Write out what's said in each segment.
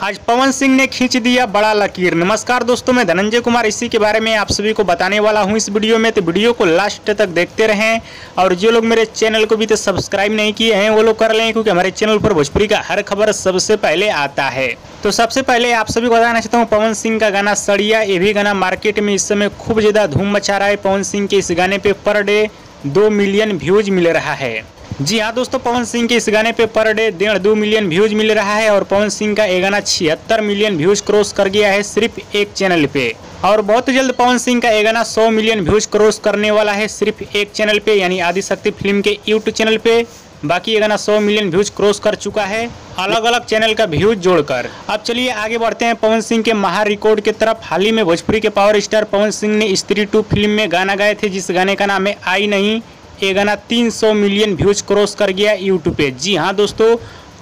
आज पवन सिंह ने खींच दिया बड़ा लकीर। नमस्कार दोस्तों, मैं धनंजय कुमार इसी के बारे में आप सभी को बताने वाला हूँ इस वीडियो में। तो वीडियो को लास्ट तक देखते रहें और जो लोग मेरे चैनल को भी तो सब्सक्राइब नहीं किए हैं, वो लोग कर लें, क्योंकि हमारे चैनल पर भोजपुरी का हर खबर सबसे पहले आता है। तो सबसे पहले आप सभी को बताना चाहता हूँ, पवन सिंह का गाना सड़िया, ये भी गाना मार्केट में इस समय खूब ज़्यादा धूम मचा रहा है। पवन सिंह के इस गाने पे पर डे दो मिलियन व्यूज़ मिल रहा है। जी हाँ दोस्तों, पवन सिंह के इस गाने पे पर डे डेढ़ दो मिलियन व्यूज़ मिल रहा है और पवन सिंह का ये गाना छिहत्तर मिलियन व्यूज़ क्रॉस कर गया है सिर्फ़ एक चैनल पे। और बहुत जल्द पवन सिंह का ये गाना सौ मिलियन व्यूज़ क्रॉस करने वाला है सिर्फ़ एक चैनल पे, यानी आदिशक्ति फ़िल्म के यूट्यूब चैनल पे। बाकी ये गाना 100 मिलियन व्यूज़ क्रॉस कर चुका है अलग अलग चैनल का व्यूज़ जोड़कर। अब चलिए आगे बढ़ते हैं पवन सिंह के महा रिकॉर्ड की तरफ़। हाल ही में भोजपुरी के पावर स्टार पवन सिंह ने स्त्री टू फ़िल्म में गाना गाए थे, जिस गाने का नाम है आई नहीं। ये गाना 300 मिलियन व्यूज़ क्रॉस कर गया यूट्यूब पे। जी हाँ दोस्तों,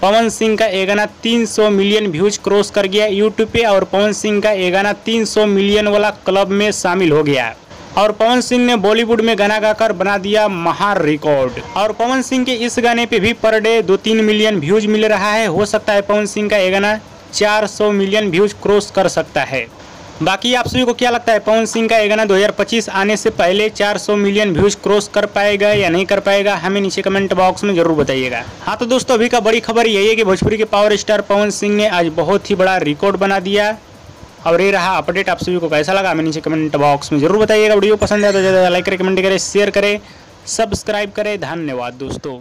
पवन सिंह का ये गाना 300 मिलियन व्यूज़ क्रॉस कर गया यूट्यूब पे और पवन सिंह का ये गाना 300 मिलियन वाला क्लब में शामिल हो गया। और पवन सिंह ने बॉलीवुड में गाना गाकर बना दिया महा रिकॉर्ड और पवन सिंह के इस गाने पे भी पर डे दो तीन मिलियन व्यूज़ मिल रहा है। हो सकता है पवन सिंह का ये गाना 400 मिलियन व्यूज़ क्रॉस कर सकता है। बाकी आप सभी को क्या लगता है, पवन सिंह का ये गाना 2025 आने से पहले 400 मिलियन व्यूज़ क्रॉस कर पाएगा या नहीं कर पाएगा, हमें नीचे कमेंट बॉक्स में ज़रूर बताइएगा। हाँ तो दोस्तों, अभी का बड़ी खबर यही है कि भोजपुरी के पावर स्टार पवन सिंह ने आज बहुत ही बड़ा रिकॉर्ड बना दिया। और ये रहा अपडेट, आप सभी को कैसा लगा, हमें नीचे कमेंट बॉक्स में ज़रूर बताइएगा। वीडियो पसंद आया तो ज़्यादा लाइक करें, कमेंट करें, शेयर करें, सब्सक्राइब करें। धन्यवाद दोस्तों।